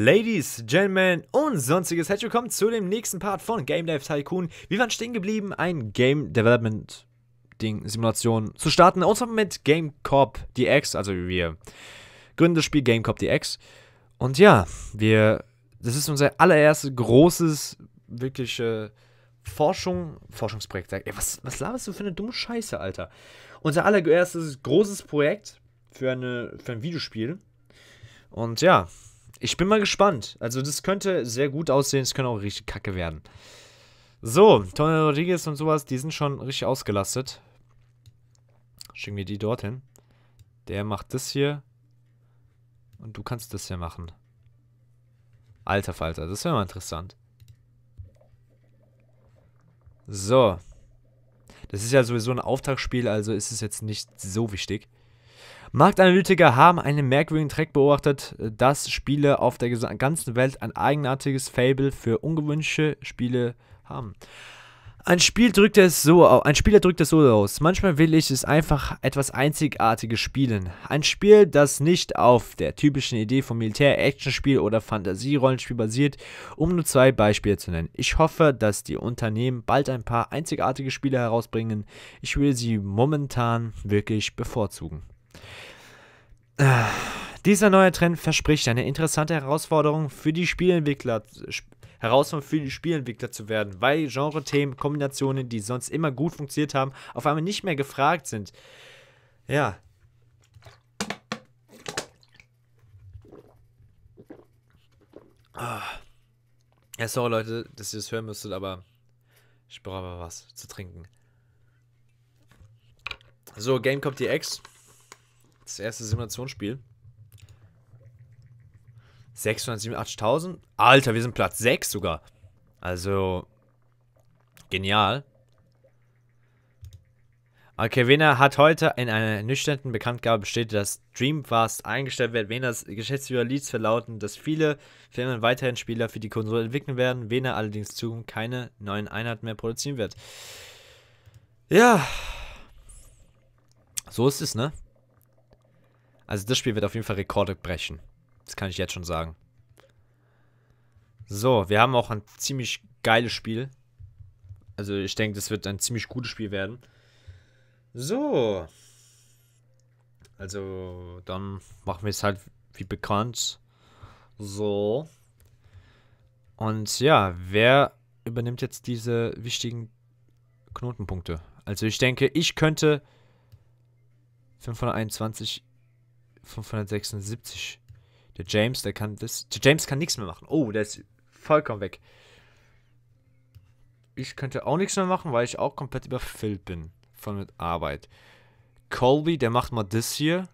Ladies, Gentlemen und sonstiges, herzlich willkommen zu dem nächsten Part von Game Dev Tycoon. Wir waren stehen geblieben, ein Game Development Ding, Simulation zu starten. Und zwar mit Game Corp DX, also wir gründen das Spiel Game Corp DX. Und ja, wir, das ist unser allererstes großes, wirklich Forschung, Forschungsprojekt. Ey, was, was laberst du für eine dumme Scheiße, Alter? Unser allererstes großes Projekt für, eine, für ein Videospiel. Und ja, ich bin mal gespannt. Also, das könnte sehr gut aussehen. Es könnte auch richtig kacke werden. So, Tony Rodriguez und sowas, die sind schon richtig ausgelastet. Schicken wir die dorthin. Der macht das hier. Und du kannst das hier machen. Alter Falter, das wäre mal interessant. So. Das ist ja sowieso ein Auftragsspiel, also ist es jetzt nicht so wichtig. Marktanalytiker haben einen merkwürdigen Track beobachtet, dass Spiele auf der ganzen Welt ein eigenartiges Fable für ungewöhnliche Spiele haben. Ein, Spiel drückt es so, ein Spieler drückt es so aus. Manchmal will ich es einfach etwas Einzigartiges spielen. Ein Spiel, das nicht auf der typischen Idee vom Militär-Action-Spiel oder Fantasie-Rollenspiel basiert, um nur zwei Beispiele zu nennen. Ich hoffe, dass die Unternehmen bald ein paar einzigartige Spiele herausbringen. Ich will sie momentan wirklich bevorzugen. Dieser neue Trend verspricht eine interessante Herausforderung für die Spielentwickler, Herausforderung für die Spielentwickler zu werden, weil Genre-Themen, Kombinationen, die sonst immer gut funktioniert haben, auf einmal nicht mehr gefragt sind. Ja. Ah. Ja, sorry Leute, dass ihr das hören müsstet, aber ich brauche aber was zu trinken. So, GameCop DX. Das erste Simulationsspiel. 687.000? Alter, wir sind Platz 6 sogar. Also, genial. Okay, Wiener hat heute in einer nüchternen Bekanntgabe bestätigt, dass Dreamfast eingestellt wird. Weners Geschäftsführer Leads verlauten, dass viele Firmen weiterhin Spieler für die Konsole entwickeln werden. Wiener allerdings zu keine neuen Einheiten mehr produzieren wird. Ja. So ist es, ne? Also das Spiel wird auf jeden Fall Rekorde brechen. Das kann ich jetzt schon sagen. So, wir haben auch ein ziemlich geiles Spiel. Also ich denke, das wird ein ziemlich gutes Spiel werden. So. Also, dann machen wir es halt wie bekannt. So. Und ja, wer übernimmt jetzt diese wichtigen Knotenpunkte? Also ich denke, ich könnte 521 576. Der James, der kann das. Der James kann nichts mehr machen. Oh, der ist vollkommen weg. Ich könnte auch nichts mehr machen, weil ich auch komplett überfüllt bin von mit Arbeit. Colby, der macht mal das hier.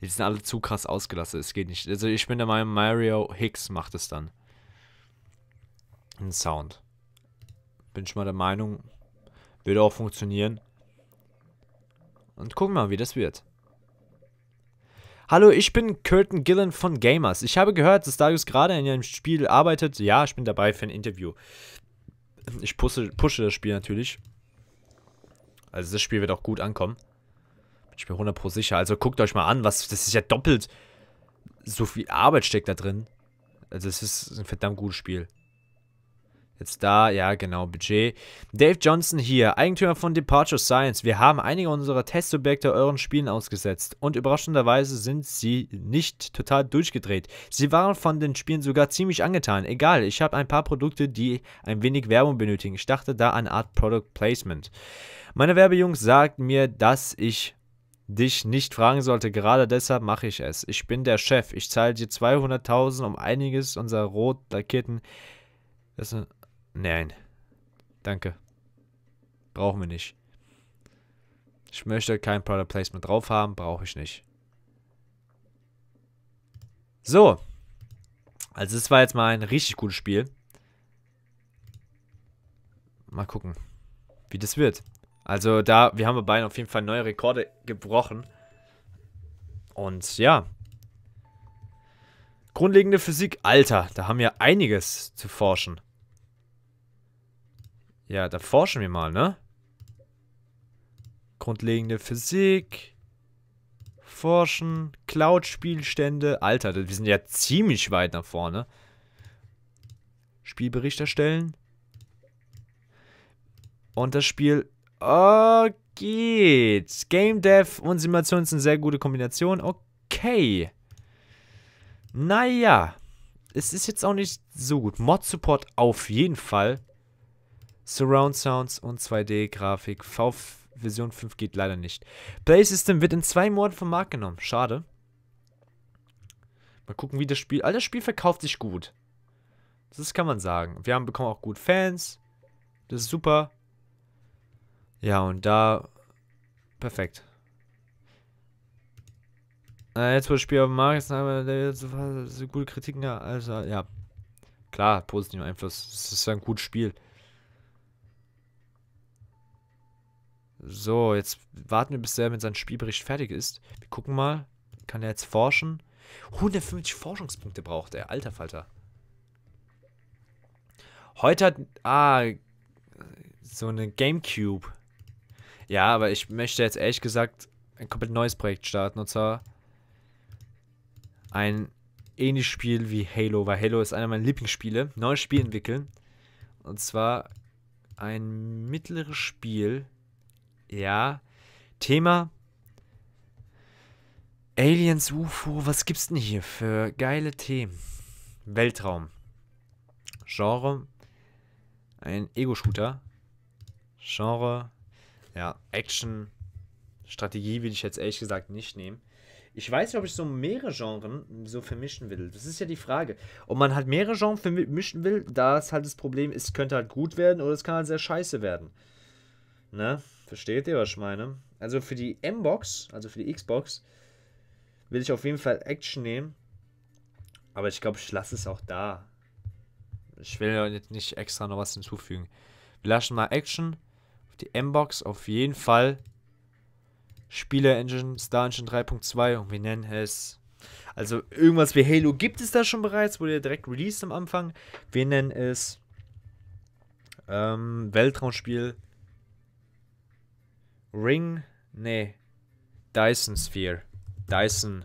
Die sind alle zu krass ausgelassen. Es geht nicht. Also ich bin der Meinung, Mario Hicks macht es dann. Ein Sound. Bin ich mal der Meinung, würde auch funktionieren. Und gucken mal, wie das wird. Hallo, ich bin Curtin Gillen von Gamers. Ich habe gehört, dass Darius gerade in einem Spiel arbeitet. Ja, ich bin dabei für ein Interview. Ich pushe, pushe das Spiel natürlich. Also das Spiel wird auch gut ankommen. Bin ich mir 100% sicher. Also guckt euch mal an, was das ist ja doppelt so viel Arbeit steckt da drin. Also es ist ein verdammt gutes Spiel. Jetzt da, ja genau, Budget. Dave Johnson hier, Eigentümer von Departure Science. Wir haben einige unserer Testobjekte euren Spielen ausgesetzt und überraschenderweise sind sie nicht total durchgedreht. Sie waren von den Spielen sogar ziemlich angetan. Egal, ich habe ein paar Produkte, die ein wenig Werbung benötigen. Ich dachte da an Art Product Placement. Meine Werbejungs sagt mir, dass ich dich nicht fragen sollte. Gerade deshalb mache ich es. Ich bin der Chef. Ich zahle dir 200.000 um einiges unserer rot lackierten... Das ist Nein. Danke. Brauchen wir nicht. Ich möchte kein Product Placement drauf haben. Brauche ich nicht. So. Also es war jetzt mal ein richtig gutes Spiel. Mal gucken, wie das wird. Also da, wir haben bei beiden auf jeden Fall neue Rekorde gebrochen. Und ja. Grundlegende Physik, Alter, da haben wir einiges zu forschen. Ja, da forschen wir mal, ne? Grundlegende Physik. Forschen, Cloud-Spielstände. Alter, wir sind ja ziemlich weit nach vorne. Spielbericht erstellen. Und das Spiel. Oh, geht. Game Dev und Simulation ist eine sehr gute Kombination. Okay. Naja. Es ist jetzt auch nicht so gut. Mod-Support auf jeden Fall. Surround Sounds und 2D-Grafik. V Version 5 geht leider nicht. Play System wird in zwei Monaten vom Markt genommen. Schade. Mal gucken, wie das Spiel. All das Spiel verkauft sich gut. Das kann man sagen. Wir haben bekommen auch gut Fans. Das ist super. Ja, und da. Perfekt. Äh, jetzt, wo das Spiel auf dem Markt ist, so gute Kritiken. Also, ja. Klar, positiven Einfluss. Es ist ein gutes Spiel. So, jetzt warten wir, bis er mit seinem Spielbericht fertig ist. Wir gucken mal. Kann er jetzt forschen? 150 Forschungspunkte braucht er. Alter Falter. Heute hat. Ah. So eine Gamecube. Ja, aber ich möchte jetzt ehrlich gesagt ein komplett neues Projekt starten. Und zwar ein ähnliches Spiel wie Halo, weil Halo ist einer meiner Lieblingsspiele. Neues Spiel entwickeln. Und zwar ein mittleres Spiel ja. Thema Aliens, UFO, was gibt's denn hier für geile Themen? Weltraum. Genre. Ein Ego-Shooter. Genre. Ja, Action. Strategie will ich jetzt ehrlich gesagt nicht nehmen. Ich weiß nicht, ob ich so mehrere Genres so vermischen will. Das ist ja die Frage. Ob man halt mehrere Genres vermischen will, da ist halt das Problem, es könnte halt gut werden oder es kann halt sehr scheiße werden. Ne? Versteht ihr, was ich meine? Also für die M-Box, also für die Xbox, will ich auf jeden Fall Action nehmen. Aber ich glaube, ich lasse es auch da. Ich will ja nicht extra noch was hinzufügen. Wir lassen mal Action. Auf die M-Box auf jeden Fall. Spiele Engine, Star Engine 3.2 und wir nennen es. Also irgendwas wie Halo gibt es da schon bereits, wurde ja direkt released am Anfang. Wir nennen es ähm, Weltraumspiel Ring, nee, Dyson Sphere. Dyson.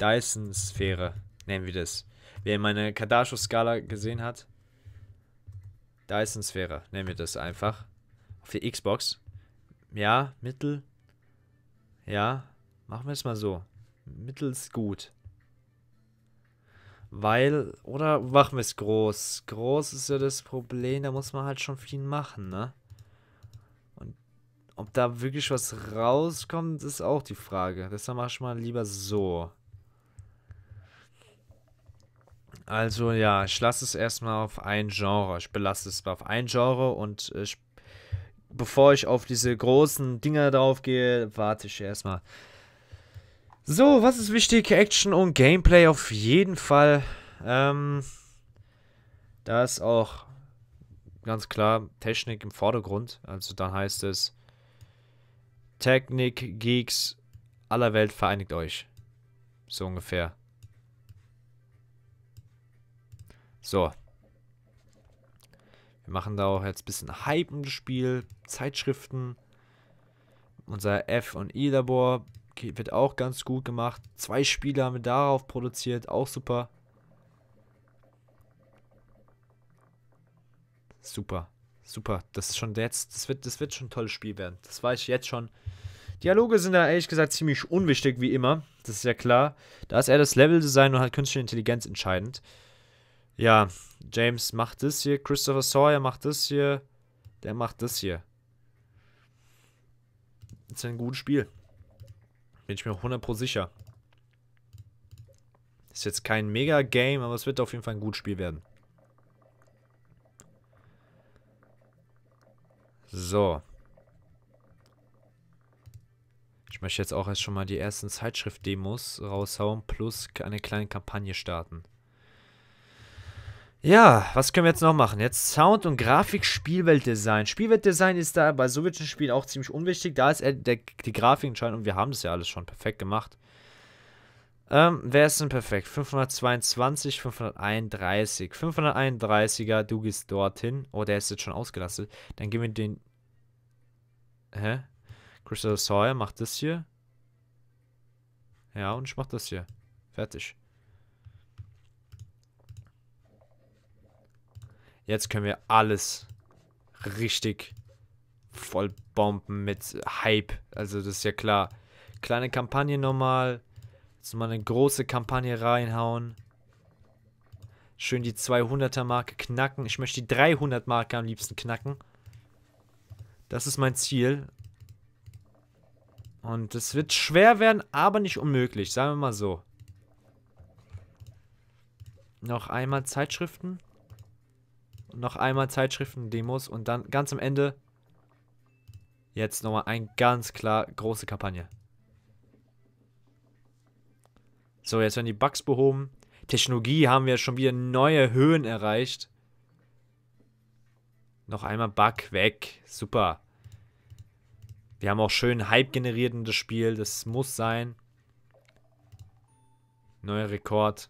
Dyson Sphäre nennen wir das. Wer meine Kardashev-Skala gesehen hat, Dyson Sphäre nennen wir das einfach. Auf die Xbox. Ja, Mittel. Ja, machen wir es mal so. Mittel ist gut. Weil, oder machen wir es groß? Groß ist ja das Problem, da muss man halt schon viel machen, ne? Ob da wirklich was rauskommt, ist auch die Frage. Deshalb mach ich mal lieber so. Also ja, ich lasse es erstmal auf ein Genre. Ich belasse es auf ein Genre und ich, bevor ich auf diese großen Dinger drauf gehe, warte ich erstmal. So, was ist wichtig? Action und Gameplay auf jeden Fall. Ähm, da ist auch ganz klar Technik im Vordergrund. Also dann heißt es Technik, Geeks aller Welt vereinigt euch. So ungefähr. So. Wir machen da auch jetzt ein bisschen Hype im Spiel. Zeitschriften. Unser F- und E-Labor wird auch ganz gut gemacht. Zwei Spiele haben wir darauf produziert. Auch super. Super. Super. Das ist schon jetzt, das wird, das wird schon ein tolles Spiel werden. Das weiß ich jetzt schon. Dialoge sind da ehrlich gesagt ziemlich unwichtig, wie immer. Das ist ja klar. Da ist eher das Leveldesign und halt künstliche Intelligenz entscheidend. Ja, James macht das hier. Christopher Sawyer macht das hier. Der macht das hier. Das ist ein gutes Spiel. Bin ich mir 100% sicher. Ist jetzt kein Mega-Game, aber es wird auf jeden Fall ein gutes Spiel werden. So. Ich möchte jetzt auch erst schon mal die ersten Zeitschrift-Demos raushauen, plus eine kleine Kampagne starten. Ja, was können wir jetzt noch machen? Jetzt Sound und Grafik, Spielweltdesign. Spielweltdesign ist da bei sowjetischen Spielen auch ziemlich unwichtig. Da ist der, die Grafik entscheidend und wir haben das ja alles schon perfekt gemacht. Ähm, wer ist denn perfekt? 522, 531. 531er, du gehst dorthin. Oh, der ist jetzt schon ausgelastet. Dann gehen wir den. Hä? Crystal Sawyer macht das hier. Ja, und ich mach das hier. Fertig. Jetzt können wir alles richtig voll bomben mit Hype. Also das ist ja klar. Kleine Kampagne nochmal. Jetzt mal eine große Kampagne reinhauen. Schön die 200er Marke knacken. Ich möchte die 300 Marke am liebsten knacken. Das ist mein Ziel. Und es wird schwer werden, aber nicht unmöglich. Sagen wir mal so. Noch einmal Zeitschriften. Noch einmal Zeitschriften, Demos. Und dann ganz am Ende jetzt nochmal ein ganz klar große Kampagne. So, jetzt werden die Bugs behoben. Technologie haben wir schon wieder neue Höhen erreicht. Noch einmal Bug weg. Super. Wir haben auch schön Hype generiert in das Spiel. Das muss sein. Neuer Rekord.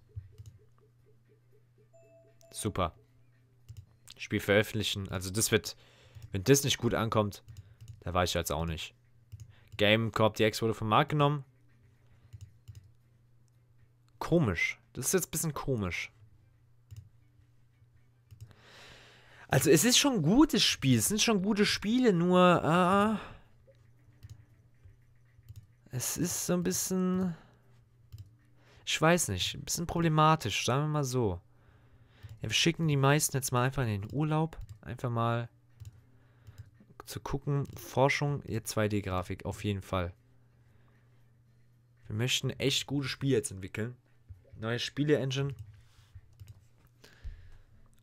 Super. Spiel veröffentlichen. Also das wird, wenn das nicht gut ankommt, da weiß ich jetzt auch nicht. Game Corp DX wurde vom Markt genommen. Komisch. Das ist jetzt ein bisschen komisch. Also es ist schon ein gutes Spiel. Es sind schon gute Spiele, nur... Äh, es ist so ein bisschen... Ich weiß nicht. Ein bisschen problematisch. Sagen wir mal so. Ja, wir schicken die meisten jetzt mal einfach in den Urlaub. Einfach mal zu gucken. Forschung, ihr 2D-Grafik. Auf jeden Fall. Wir möchten echt gute Spiele jetzt entwickeln. Neue Spiele-Engine.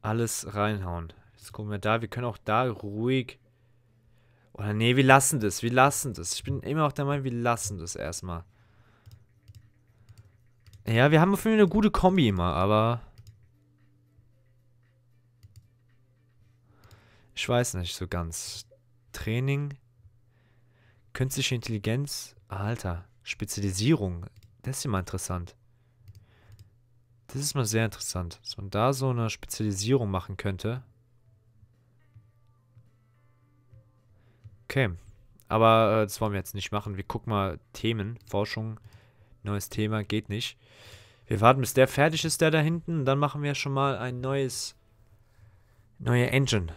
Alles reinhauen. Jetzt gucken wir da. Wir können auch da ruhig. Oder nee, wir lassen das. Wir lassen das. Ich bin immer auch der Meinung, wir lassen das erstmal. Ja, wir haben auf jeden Fall eine gute Kombi immer, aber. Ich weiß nicht so ganz. Training. Künstliche Intelligenz. Alter. Spezialisierung. Das ist immer interessant. Das ist mal sehr interessant, dass man da so eine Spezialisierung machen könnte. Okay. Aber äh, das wollen wir jetzt nicht machen. Wir gucken mal Themen, Forschung, neues Thema, geht nicht. Wir warten, bis der fertig ist, der da hinten. Dann machen wir schon mal ein neues, neue Engine.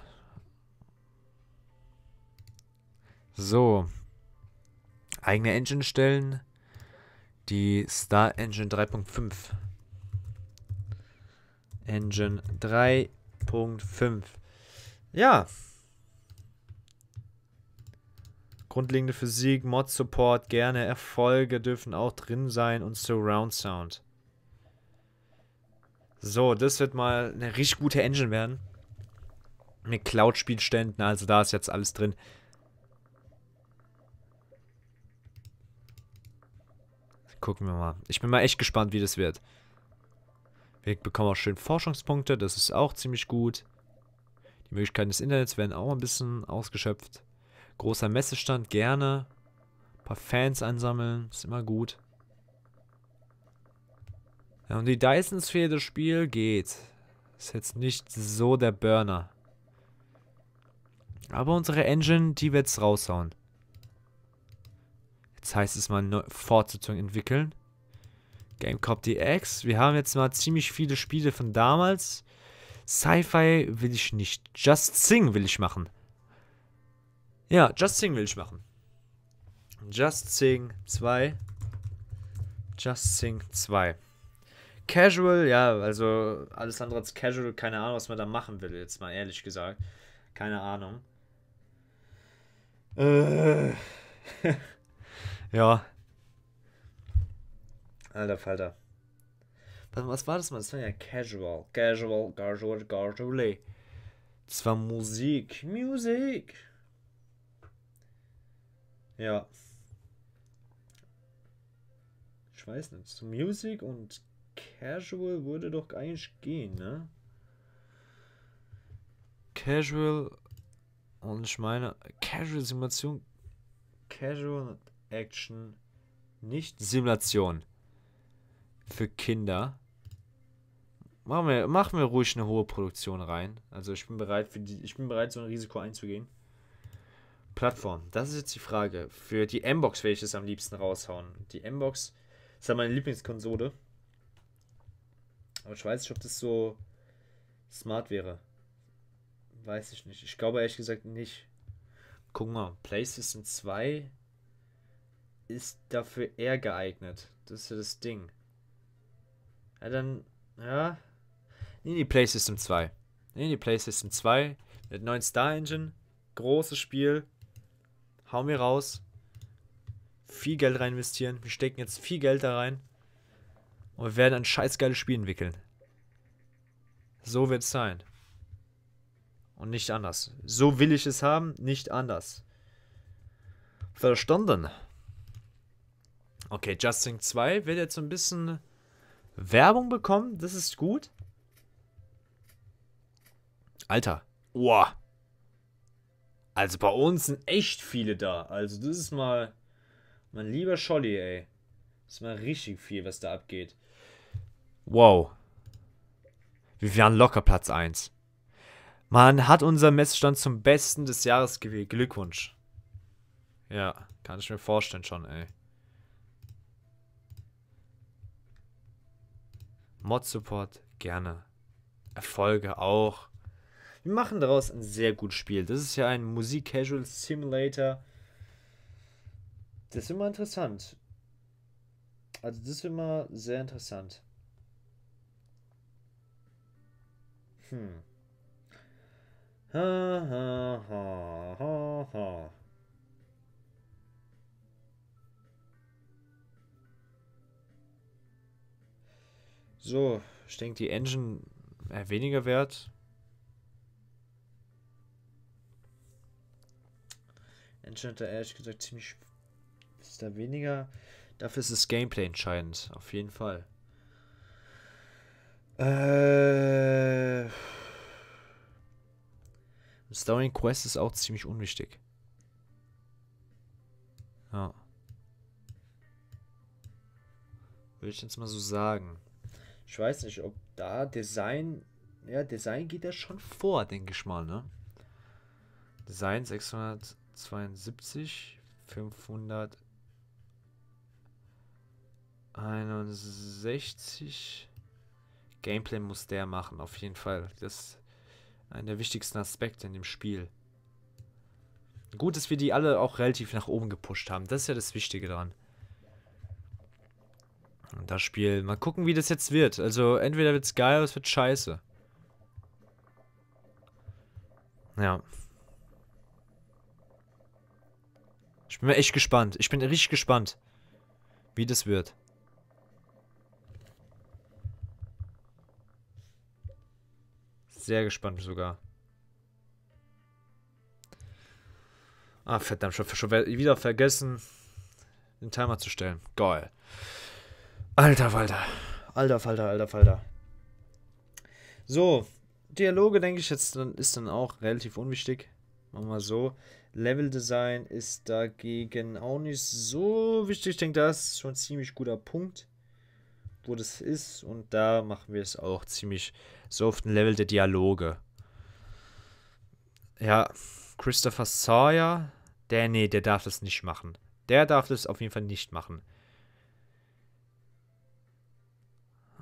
So. Eigene Engine stellen. Die Star Engine 3.5. Engine 3.5. Ja. Grundlegende Physik, Mod-Support, gerne. Erfolge dürfen auch drin sein und Surround Sound. So, das wird mal eine richtig gute Engine werden. Mit Cloud-Spielständen, also da ist jetzt alles drin. Gucken wir mal. Ich bin mal echt gespannt, wie das wird. Wir bekommen auch schön Forschungspunkte, das ist auch ziemlich gut. Die Möglichkeiten des Internets werden auch ein bisschen ausgeschöpft. Großer Messestand, gerne. Ein paar Fans einsammeln, ist immer gut. Ja, und die Dyson-Sphere, das Spiel geht. Ist jetzt nicht so der Burner. Aber unsere Engine, die wird es raushauen. Jetzt heißt es mal eine Fortsetzung entwickeln. GameCop DX. Wir haben jetzt mal ziemlich viele Spiele von damals. Sci-Fi will ich nicht. Just Sing will ich machen. Ja, Just Sing will ich machen. Just Sing 2. Just Sing 2. Casual, ja, also alles andere als Casual, keine Ahnung, was man da machen will, jetzt mal ehrlich gesagt. Keine Ahnung. Äh. ja, Alter Falter. Was war das mal? Das war ja Casual. Casual, Casual, Casual. Das war Musik. Musik. Ja. Ich weiß nicht. So Musik und Casual würde doch eigentlich gehen, ne? Casual und ich meine Casual Simulation, Casual Action, nicht Simulation für Kinder. Machen wir, machen wir ruhig eine hohe Produktion rein. Also ich bin bereit für die, ich bin bereit, so ein Risiko einzugehen. Plattform, das ist jetzt die Frage. Für die M-Box werde ich das am liebsten raushauen. Die M-Box ist ja meine Lieblingskonsole. Aber ich weiß nicht, ob das so smart wäre. Weiß ich nicht. Ich glaube ehrlich gesagt nicht. Guck mal, PlayStation 2 ist dafür eher geeignet. Das ist ja das Ding. Ja, dann, ja. In die PlayStation 2. In die PlayStation 2 mit neuen Star Engine. Großes Spiel. Hau mir raus. Viel Geld rein investieren. Wir stecken jetzt viel Geld da rein. Und wir werden ein scheißgeiles Spiel entwickeln. So wird es sein. Und nicht anders. So will ich es haben, nicht anders. Verstanden. Okay, Justin 2 wird jetzt ein bisschen Werbung bekommen. Das ist gut. Alter. Wow. Also bei uns sind echt viele da. Also das ist mal mein lieber Scholli, ey. Das ist mal richtig viel, was da abgeht. Wow. Wir wären locker Platz 1. Man hat unser Messstand zum Besten des Jahres gewählt. Glückwunsch. Ja, kann ich mir vorstellen schon, ey. Mod-Support, gerne. Erfolge auch. Wir machen daraus ein sehr gutes Spiel. Das ist ja ein Musik-Casual-Simulator. Das ist immer interessant. Also das ist immer sehr interessant. Hm. Ha, ha, ha, ha, ha. So, ich denke, die Engine äh, weniger wert. Da ehrlich gesagt ziemlich. Ist da weniger. Dafür ist das Gameplay entscheidend, auf jeden Fall. Äh. Story Quest ist auch ziemlich unwichtig. Ja. Würde ich jetzt mal so sagen. Ich weiß nicht, ob da Design. Ja, Design geht ja schon vor, denke ich mal, ne? Design 672, 561. Gameplay muss der machen, auf jeden Fall. Das ist einer der wichtigsten Aspekte in dem Spiel. Gut, dass wir die alle auch relativ nach oben gepusht haben. Das ist ja das Wichtige daran. Das Spiel, mal gucken, wie das jetzt wird. Also, entweder wird es geil oder es wird scheiße. Ja. Ich bin mir echt gespannt. Ich bin richtig gespannt, wie das wird. Sehr gespannt sogar. Ah, verdammt, schon, schon wieder vergessen, den Timer zu stellen. Geil. Alter Falter. Alter Falter, alter Falter. So, Dialoge, denke ich, jetzt dann, ist dann auch relativ unwichtig. Machen wir mal so. Level Design ist dagegen auch nicht so wichtig. Ich denke, das ist schon ein ziemlich guter Punkt wo das ist. Und da machen wir es auch ziemlich so auf dem Level der Dialoge. Ja, Christopher Sawyer, der, nee, der darf das nicht machen. Der darf das auf jeden Fall nicht machen.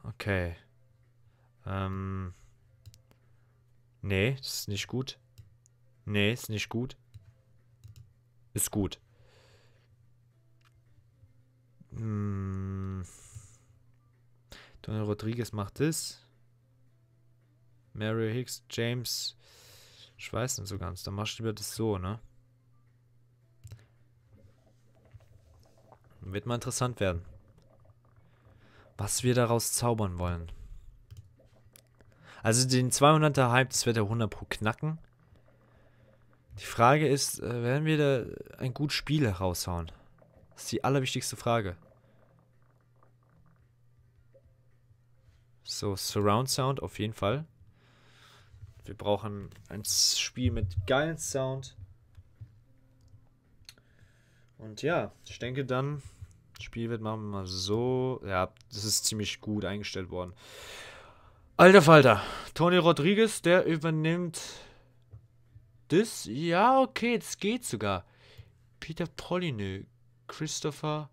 Okay. Ähm. Nee, das ist nicht gut. Nee, ist nicht gut. Ist gut. Hm. Tony Rodriguez macht das. Mario Hicks, James. Ich weiß nicht so ganz. Dann machst du lieber das so, ne? Wird mal interessant werden. Was wir daraus zaubern wollen. Also den 200er Hype, das wird der 100 pro knacken. Die Frage ist, äh, werden wir da ein gutes Spiel raushauen? Das ist die allerwichtigste Frage. So, Surround Sound auf jeden Fall. Wir brauchen ein Spiel mit geilen Sound. Und ja, ich denke dann, Spiel wird machen wir mal so. Ja, das ist ziemlich gut eingestellt worden. Alter Falter, Tony Rodriguez, der übernimmt das, ja, okay, das geht sogar. Peter Polyneux, Christopher...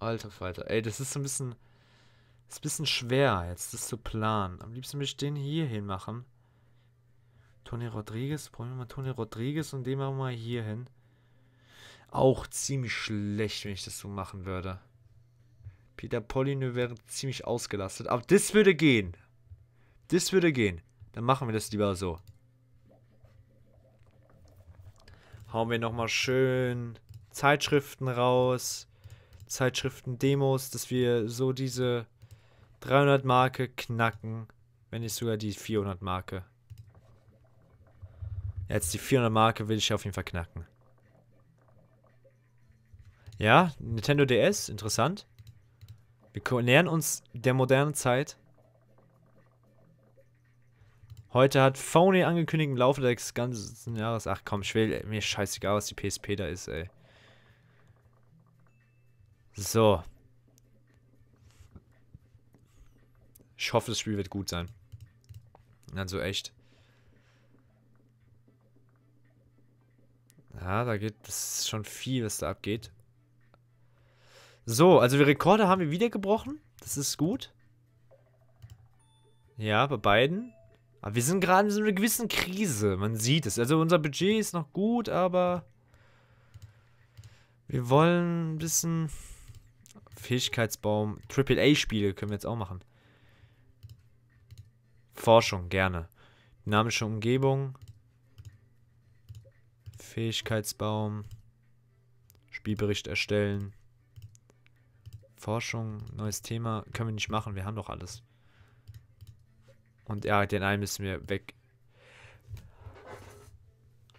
Alter Falter. Ey, das ist so ein bisschen... Das ist ein bisschen schwer, jetzt das zu planen. Am liebsten würde ich den hier hin machen. Tony Rodriguez. Brauchen wir mal Tony Rodriguez und den machen wir mal hier hin. Auch ziemlich schlecht, wenn ich das so machen würde. Peter Polyneux wäre ziemlich ausgelastet. Aber das würde gehen. Das würde gehen. Dann machen wir das lieber so. Hauen wir nochmal schön Zeitschriften raus. Zeitschriften-Demos, dass wir so diese 300 Marke knacken. Wenn nicht sogar die 400 Marke. Jetzt die 400 Marke will ich auf jeden Fall knacken. Ja, Nintendo DS, interessant. Wir nähern uns der modernen Zeit. Heute hat Phony angekündigt im Laufe des ganzen Jahres. Ach komm, ich will mir scheißegal, was die PSP da ist, ey. So. Ich hoffe, das Spiel wird gut sein. Also echt. Ja, da geht, das ist schon viel, was da abgeht. So, also die Rekorde haben wir wieder gebrochen. Das ist gut. Ja, bei beiden. Aber wir sind gerade in so einer gewissen Krise. Man sieht es. Also unser Budget ist noch gut, aber wir wollen ein bisschen Fähigkeitsbaum. AAA-Spiele können wir jetzt auch machen. Forschung, gerne. Dynamische Umgebung. Fähigkeitsbaum. Spielbericht erstellen. Forschung, neues Thema. Können wir nicht machen, wir haben doch alles. Und ja, den einen müssen wir weg.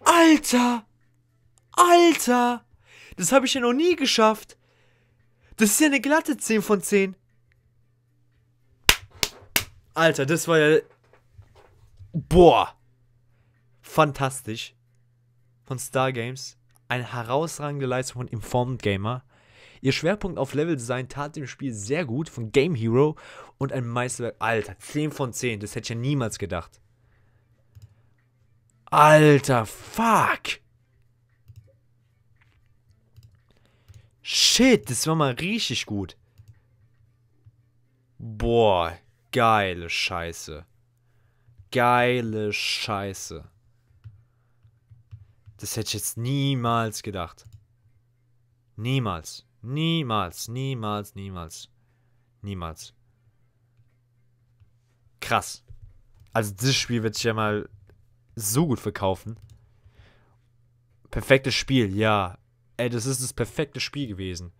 Alter! Alter! Das habe ich ja noch nie geschafft. Das ist ja eine glatte 10 von 10. Alter, das war ja. Boah! Fantastisch. Von Star Games. Eine herausragende Leistung von Informed Gamer. Ihr Schwerpunkt auf Leveldesign tat dem Spiel sehr gut von Game Hero und ein Meisterwerk. Alter, 10 von 10, das hätte ich ja niemals gedacht. Alter, fuck! Shit, das war mal richtig gut. Boah, geile Scheiße. Geile Scheiße. Das hätte ich jetzt niemals gedacht. Niemals. Niemals, niemals, niemals. Niemals. Krass. Also dieses Spiel wird sich ja mal so gut verkaufen. Perfektes Spiel, ja. Ey, das ist das perfekte Spiel gewesen.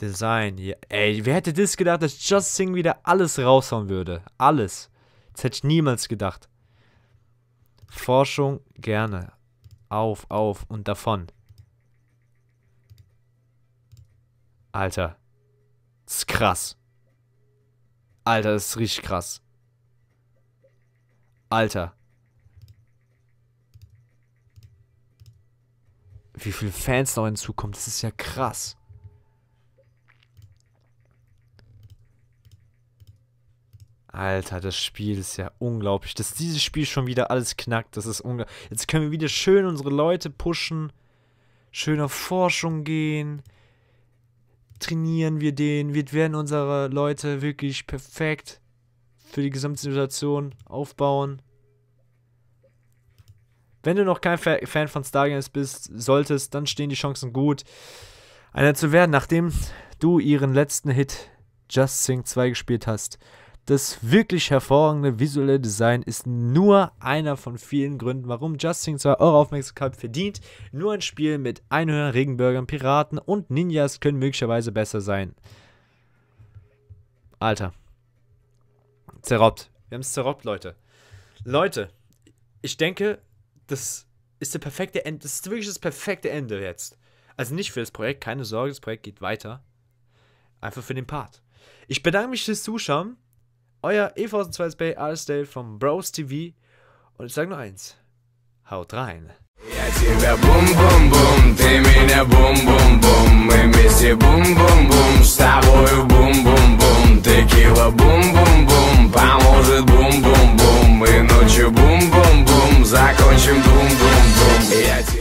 Design, ja. Ey, wer hätte das gedacht, dass Just Sing wieder alles raushauen würde? Alles. Das hätte ich niemals gedacht. Forschung, gerne. Auf, auf und davon. Alter. Das ist krass. Alter, das ist richtig krass. Alter. Wie viele Fans noch hinzukommen, das ist ja krass. Alter, das Spiel ist ja unglaublich. Dass dieses Spiel schon wieder alles knackt, das ist unglaublich. Jetzt können wir wieder schön unsere Leute pushen. Schön auf Forschung gehen trainieren wir den, wir werden unsere Leute wirklich perfekt für die gesamte Situation aufbauen. Wenn du noch kein Fan von Stargames bist, solltest, dann stehen die Chancen gut, einer zu werden, nachdem du ihren letzten Hit Just Sing 2 gespielt hast. Das wirklich hervorragende visuelle Design ist nur einer von vielen Gründen, warum Justin zwar eure Aufmerksamkeit verdient. Nur ein Spiel mit Einhörnern, Regenbürgern, Piraten und Ninjas können möglicherweise besser sein. Alter. Zerrobbt. Wir haben es zerrobbt, Leute. Leute, ich denke, das ist der perfekte Ende. Das ist wirklich das perfekte Ende jetzt. Also nicht für das Projekt, keine Sorge, das Projekt geht weiter. Einfach für den Part. Ich bedanke mich fürs Zuschauen. Euer E1002 Arsdale vom Bros TV. Und ich sage nur eins: Haut rein. Я тебя бум-бум-бум, ты меня бум-бум-бум Мы вместе бум-бум-бум, с тобою бум-бум-бум Текила бум-бум-бум, поможет бум-бум-бум И ночью бум-бум-бум, закончим бум-бум